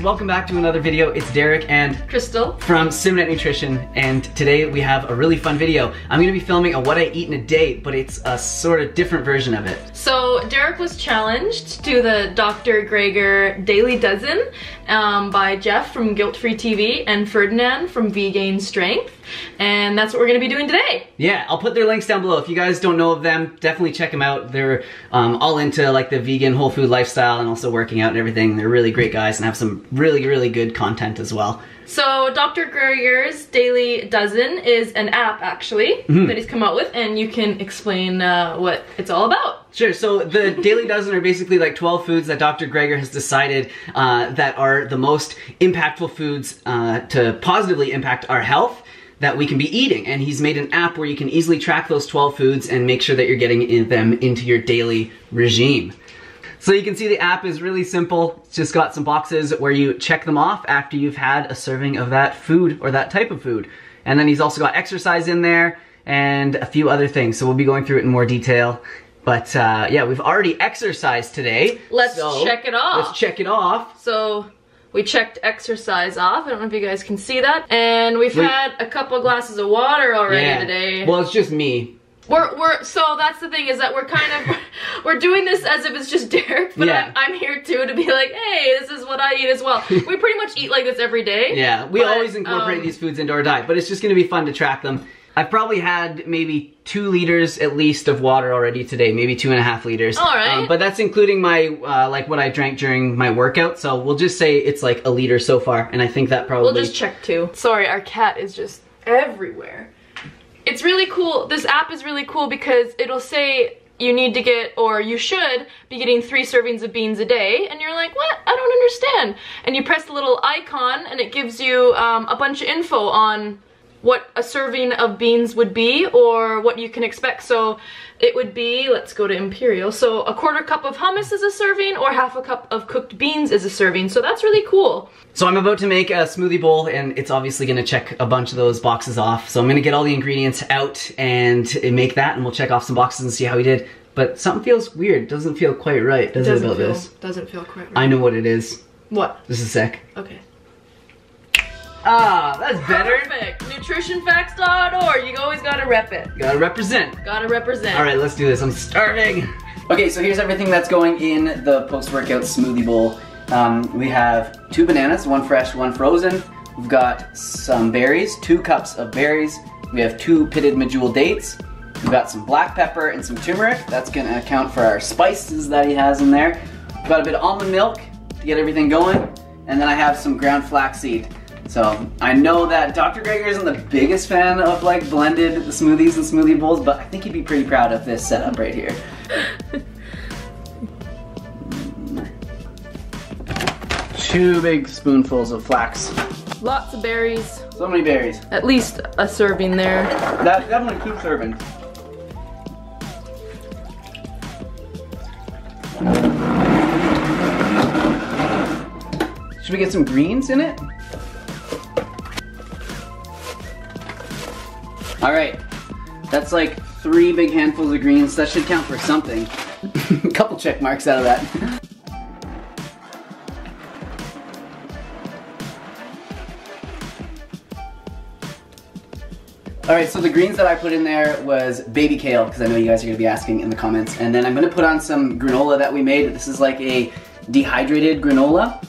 Guys, welcome back to another video. It's Derek and Crystal. from Simnett Nutrition and today we have a really fun video. I'm gonna be filming a what I eat in a day, but it's a sort of different version of it. So Derek was challenged to the Dr. Greger Daily Dozen um, by Jeff from Guilt Free TV and Ferdinand from V-Gain Strength. And that's what we're gonna be doing today. Yeah, I'll put their links down below. If you guys don't know of them, definitely check them out. They're um, all into like the vegan whole food lifestyle and also working out and everything. They're really great guys and have some really, really good content as well. So Dr. Greger's Daily Dozen is an app actually that he's come out with and you can explain uh, what it's all about. Sure. So the Daily Dozen are basically like 12 foods that Dr. Greger has decided uh, that are the most impactful foods uh, to positively impact our health that we can be eating. And he's made an app where you can easily track those 12 foods and make sure that you're getting in them into your daily regime. So you can see the app is really simple. It's just got some boxes where you check them off after you've had a serving of that food or that type of food. And then he's also got exercise in there and a few other things. So we'll be going through it in more detail. But uh, yeah, we've already exercised today. Let's so check it off. Let's check it off. So we checked exercise off. I don't know if you guys can see that. And we've We- had a couple glasses of water already yeah. today. Well, it's just me. We're we're so that's the thing is that we're kind of we're doing this as if it's just Derek, but Yeah. I'm, I'm here too to be like, hey, this is what I eat as well. we pretty much eat like this every day. Yeah, we But, always incorporate um, these foods into our diet, but it's just gonna be fun to track them. I've probably had maybe two liters at least of water already today, maybe two and a half liters. All right. Um, but that's including my, uh, like what I drank during my workout, so we'll just say it's like a liter so far, and I think that probably... We'll just check too. Sorry, our cat is just everywhere. It's really cool. This app is really cool because it'll say you need to get or you should be getting three servings of beans a day and you're like what i don't understand and you press the little icon and it gives you um, a bunch of info on what a serving of beans would be or what you can expect so it would be let's go to imperial so a quarter cup of hummus is a serving or half a cup of cooked beans is a serving so that's really cool So I'm about to make a smoothie bowl, and it's obviously gonna check a bunch of those boxes off. So I'm gonna get all the ingredients out and make that, and we'll check off some boxes and see how we did. But something feels weird. Doesn't feel quite right, does it, doesn't about feel this? doesn't feel quite right I know what it is. what Just a sec. okay Ah, that's better. Perfect. Nutritionfacts.org. You always gotta rep it. Gotta represent. Gotta represent. All right, let's do this. I'm starving. Okay, so here's everything that's going in the post-workout smoothie bowl. Um, we have two bananas, one fresh, one frozen. We've got some berries, two cups of berries. We have two pitted medjool dates. We've got some black pepper and some turmeric. That's gonna account for our spices that he has in there. We've got a bit of almond milk to get everything going. And then I have some ground flaxseed. So I know that Dr. Greger isn't the biggest fan of like blended smoothies and smoothie bowls, but I think he'd be pretty proud of this setup right here. Two big spoonfuls of flax. Lots of berries. So many berries. At least a serving there. That definitely two servings. Should we get some greens in it? All right, that's like three big handfuls of greens. That should count for something. A couple check marks out of that. All right, so the greens that I put in there was baby kale, because I know you guys are gonna be asking in the comments. And then I'm gonna put on some granola that we made. This is like a dehydrated granola.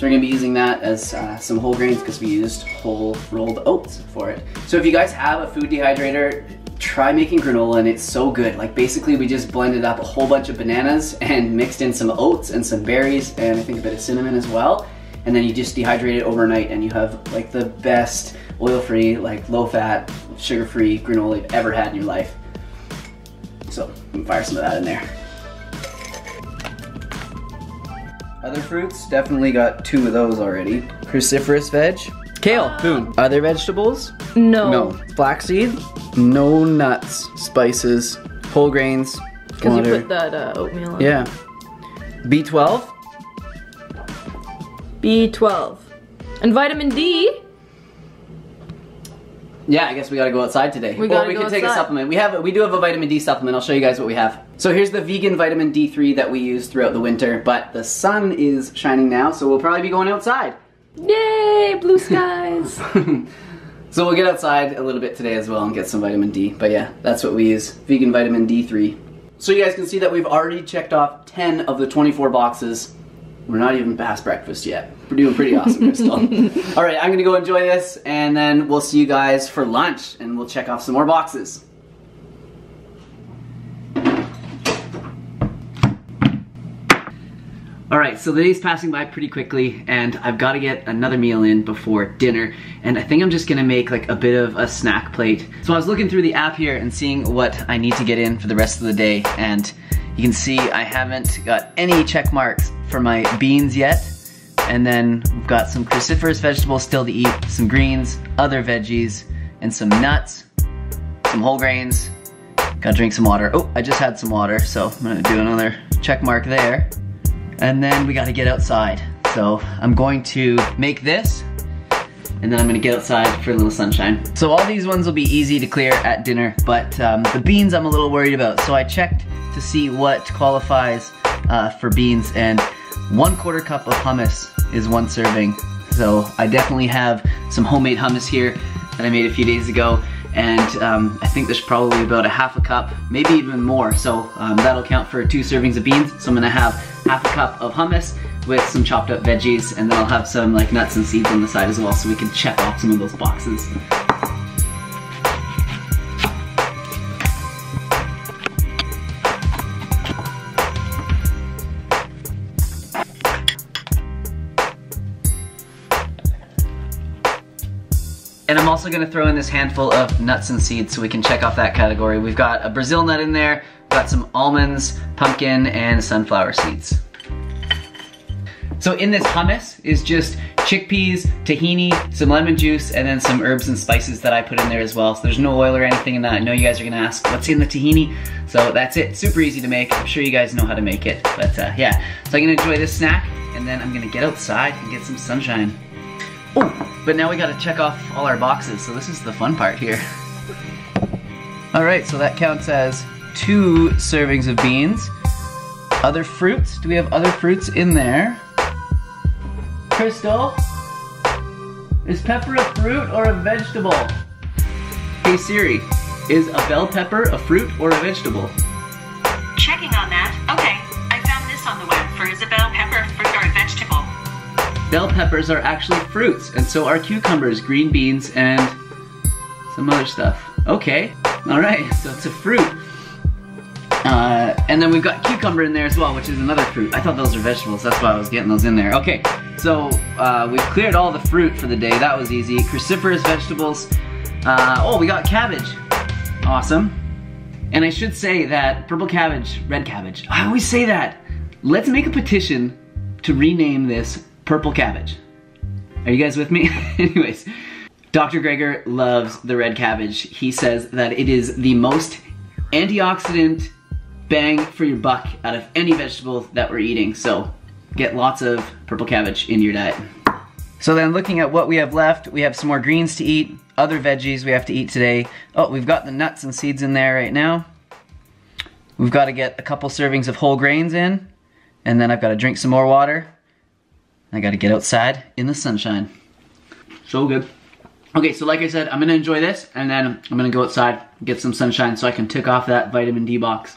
So we're gonna be using that as uh, some whole grains because we used whole rolled oats for it. So if you guys have a food dehydrator, try making granola and it's so good. Like basically we just blended up a whole bunch of bananas and mixed in some oats and some berries and I think a bit of cinnamon as well. And then you just dehydrate it overnight and you have like the best oil-free, like low-fat, sugar-free granola you've ever had in your life. So can fire some of that in there. Other fruits, definitely got two of those already. Cruciferous veg. Kale, boom. Other vegetables? No. No. Flaxseed? No nuts. Spices. Whole grains. Because you put that uh, oatmeal on. Yeah. B12? B12. And vitamin D. Yeah, I guess we gotta go outside today. We or we go can take a supplement. We have we do have a vitamin D supplement. I'll show you guys what we have. So here's the vegan vitamin D3 that we use throughout the winter, but the sun is shining now, so we'll probably be going outside. Yay, blue skies. So we'll get outside a little bit today as well and get some vitamin D. But yeah, that's what we use. Vegan vitamin D3. So you guys can see that we've already checked off 10 of the 24 boxes. We're not even past breakfast yet. We're doing pretty awesome, Crystal. All right, I'm gonna go enjoy this and then we'll see you guys for lunch and we'll check off some more boxes. All right, so the day's passing by pretty quickly, and I've got to get another meal in before dinner, and I think I'm just gonna make like a bit of a snack plate. So I was looking through the app here and seeing what I need to get in for the rest of the day, and you can see I haven't got any check marks for my beans yet, and then we've got some cruciferous vegetables still to eat, some greens, other veggies, and some nuts, some whole grains. Gotta drink some water. Oh, I just had some water, so I'm gonna do another check mark there. And then we gotta get outside. So I'm going to make this, and then I'm gonna get outside for a little sunshine. So all these ones will be easy to clear at dinner, but um, the beans I'm a little worried about. So I checked to see what qualifies uh, for beans, and one quarter cup of hummus is one serving. So I definitely have some homemade hummus here that I made a few days ago, and um, I think there's probably about a half a cup, maybe even more. So um, that'll count for two servings of beans. So I'm gonna have half a cup of hummus with some chopped up veggies, and then I'll have some like nuts and seeds on the side as well, so we can check off some of those boxes. And I'm also gonna throw in this handful of nuts and seeds so we can check off that category. We've got a Brazil nut in there, got some almonds, pumpkin, and sunflower seeds. So in this hummus is just chickpeas, tahini, some lemon juice, and then some herbs and spices that I put in there as well. So there's no oil or anything in that. I know you guys are gonna ask, what's in the tahini? So that's it, super easy to make. I'm sure you guys know how to make it, but uh, yeah. So I'm gonna enjoy this snack, and then I'm gonna get outside and get some sunshine. Oh, but now we gotta check off all our boxes, so this is the fun part here. All right, so that counts as two servings of beans. Other fruits, do we have other fruits in there? Crystal, is pepper a fruit or a vegetable? Hey Siri, is a bell pepper a fruit or a vegetable? Checking on that. Okay, I found this on the web for Isabel pepper, a fruit or a vegetable. Bell peppers are actually fruits, and so are cucumbers, green beans, and some other stuff. Okay, all right, so it's a fruit. Uh, and then we've got cucumber in there as well, which is another fruit. I thought those were vegetables, that's why I was getting those in there. Okay, so uh, we've cleared all the fruit for the day. That was easy. Cruciferous vegetables. Uh, oh, we got cabbage. Awesome. And I should say that purple cabbage, red cabbage. I always say that. Let's make a petition to rename this purple cabbage. Are you guys with me? Anyways, Dr. Greger loves the red cabbage. He says that it is the most antioxidant bang for your buck out of any vegetable that we're eating. So get lots of purple cabbage in your diet. So then looking at what we have left, we have some more greens to eat, other veggies we have to eat today. Oh, we've got the nuts and seeds in there right now. We've got to get a couple servings of whole grains in, and then I've got to drink some more water. I got to get outside in the sunshine. So good. Okay, so like I said, I'm gonna enjoy this, and then I'm gonna go outside, get some sunshine so I can tick off that vitamin D box.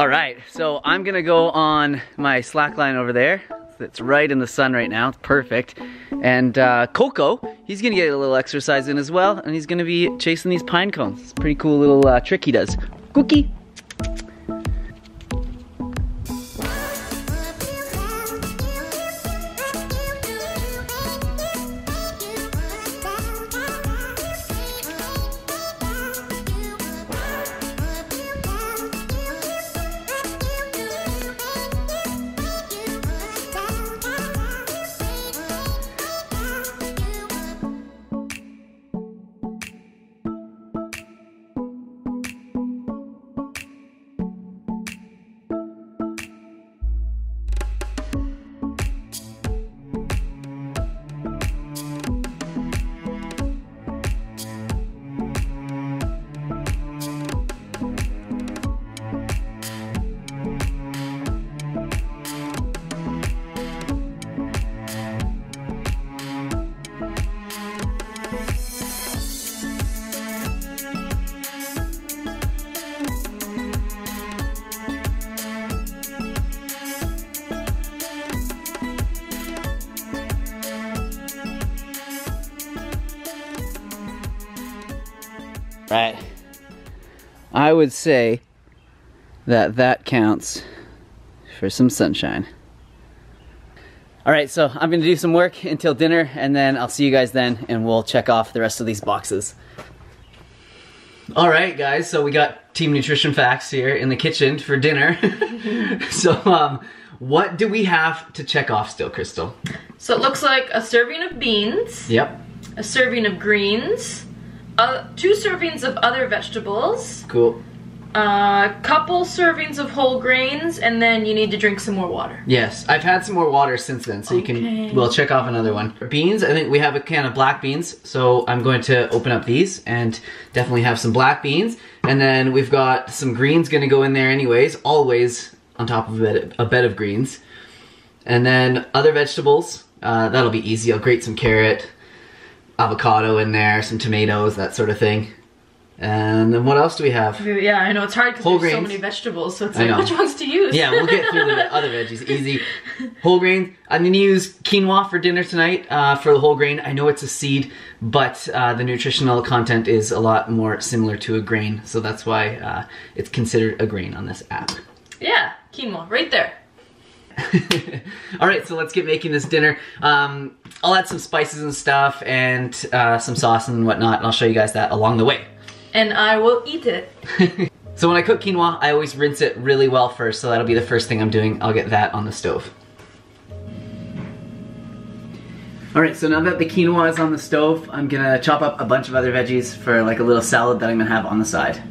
All right, so I'm gonna go on my slack line over there. It's right in the sun right now, it's perfect. And uh, Coco, he's gonna get a little exercise in as well, and he's gonna be chasing these pine cones. It's a pretty cool little uh, trick he does. Cookie. Right. I would say that that counts for some sunshine. All right, so I'm gonna do some work until dinner and then I'll see you guys then and we'll check off the rest of these boxes. All right, guys, so we got Team Nutrition Facts here in the kitchen for dinner. so, um, what do we have to check off still, Crystal? So it looks like a serving of beans, Yep, a serving of greens, uh, two servings of other vegetables, cool. a couple servings of whole grains, and then you need to drink some more water. Yes, I've had some more water since then, so you can, we'll check off another one. Beans, I think we have a can of black beans, so I'm going to open up these and definitely have some black beans. And then we've got some greens gonna go in there anyways, always on top of a bed, a bed of greens. And then other vegetables, uh, that'll be easy. I'll grate some carrot, avocado in there, some tomatoes, that sort of thing. And then what else do we have? Yeah, I know it's hard because there's so many vegetables, so it's like which ones to use. Yeah, we'll get through the other veggies easy. Whole grains. I'm gonna use quinoa for dinner tonight uh, for the whole grain. I know it's a seed, but uh, the nutritional content is a lot more similar to a grain, so that's why uh, it's considered a grain on this app. yeah, quinoa right there. All right, so let's get making this dinner. Um, I'll add some spices and stuff and uh, some sauce and whatnot, and I'll show you guys that along the way. And I will eat it. So when I cook quinoa, I always rinse it really well first, so that'll be the first thing I'm doing. I'll get that on the stove. All right, so now that the quinoa is on the stove, I'm gonna chop up a bunch of other veggies for like a little salad that I'm gonna have on the side.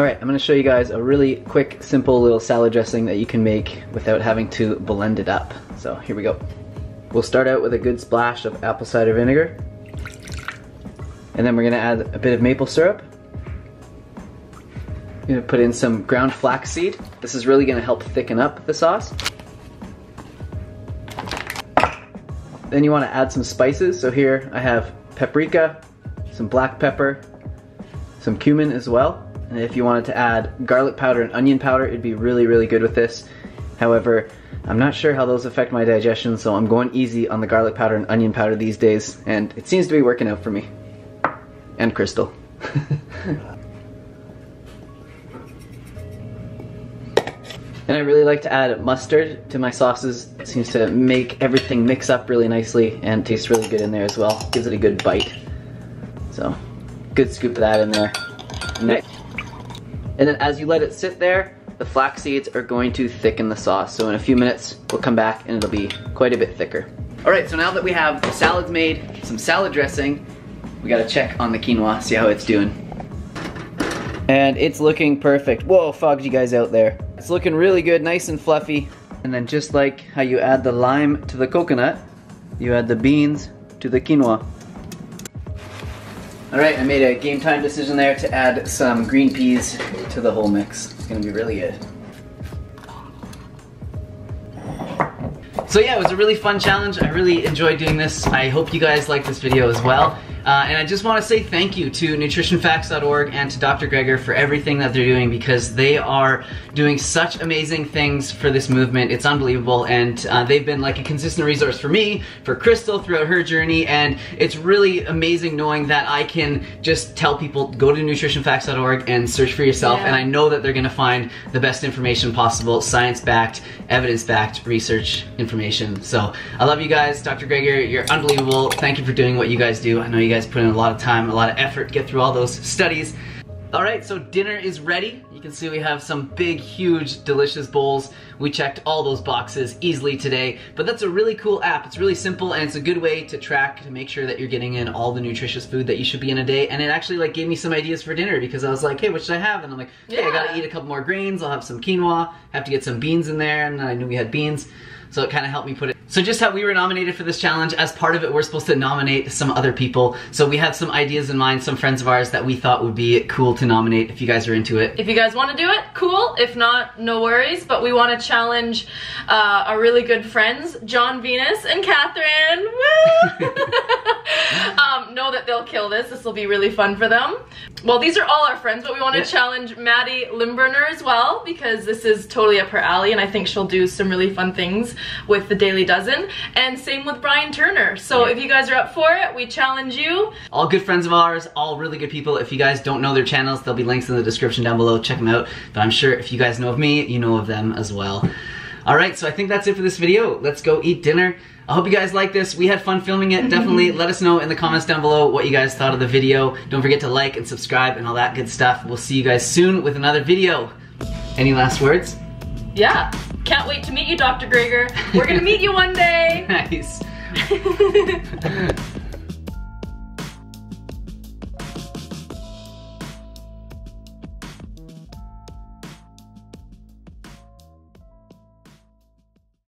All right, I'm gonna show you guys a really quick, simple little salad dressing that you can make without having to blend it up. So here we go. We'll start out with a good splash of apple cider vinegar. And then we're gonna add a bit of maple syrup. I'm gonna put in some ground flaxseed. This is really gonna help thicken up the sauce. Then you wanna add some spices. So here I have paprika, some black pepper, some cumin as well. And if you wanted to add garlic powder and onion powder, it'd be really, really good with this. However, I'm not sure how those affect my digestion, so I'm going easy on the garlic powder and onion powder these days, and it seems to be working out for me. And Crystal. and I really like to add mustard to my sauces. It seems to make everything mix up really nicely and tastes really good in there as well. Gives it a good bite. So, good scoop of that in there. Next. And then as you let it sit there, the flax seeds are going to thicken the sauce. So in a few minutes, we'll come back and it'll be quite a bit thicker. All right, so now that we have the salads made, some salad dressing, we gotta check on the quinoa, see how it's doing. And it's looking perfect. Whoa, fogged you guys out there. It's looking really good, nice and fluffy. And then just like how you add the lime to the coconut, you add the beans to the quinoa. All right, I made a game time decision there to add some green peas to the whole mix. It's gonna be really good. So yeah, it was a really fun challenge. I really enjoyed doing this. I hope you guys like this video as well. Uh, and I just want to say thank you to nutritionfacts.org and to Dr. Greger for everything that they're doing because they are doing such amazing things for this movement. It's unbelievable, and uh, they've been like a consistent resource for me, for Crystal throughout her journey, and it's really amazing knowing that I can just tell people go to nutritionfacts.org and search for yourself, Yeah. and I know that they're going to find the best information possible, science-backed, evidence-backed research information. So I love you guys, Dr. Greger. You're unbelievable. Thank you for doing what you guys do. I know you guys put in a lot of time, a lot of effort, get through all those studies. All right, so dinner is ready. You can see we have some big, huge, delicious bowls. We checked all those boxes easily today, but that's a really cool app. It's really simple and it's a good way to track to make sure that you're getting in all the nutritious food that you should be in a day. And it actually like gave me some ideas for dinner because I was like, hey, what should I have? And I'm like, hey, I gotta eat a couple more grains. I'll have some quinoa. Have to get some beans in there, and I knew we had beans, so it kind of helped me put it So just how we were nominated for this challenge, as part of it, we're supposed to nominate some other people. So we have some ideas in mind, some friends of ours that we thought would be cool to nominate if you guys are into it. If you guys want to do it, cool. If not, no worries. But we want to challenge uh, our really good friends, Jon Venus and Kathrine. Woo! um, know that they'll kill this. This will be really fun for them. Well, these are all our friends, but we want to Yeah. challenge Maddie Lymburner as well because this is totally up her alley, and I think she'll do some really fun things with the Daily Dozen. And same with Brian Turner. So Yeah. if you guys are up for it, we challenge you. All good friends of ours, all really good people. If you guys don't know their channels, there'll be links in the description down below. Check them out. But I'm sure if you guys know of me, you know of them as well. All right, so I think that's it for this video. Let's go eat dinner. I hope you guys like this. We had fun filming it. Definitely let us know in the comments down below what you guys thought of the video. Don't forget to like and subscribe and all that good stuff. We'll see you guys soon with another video. Any last words? Yeah. Can't wait to meet you, Dr. Greger. We're gonna meet you one day. Nice.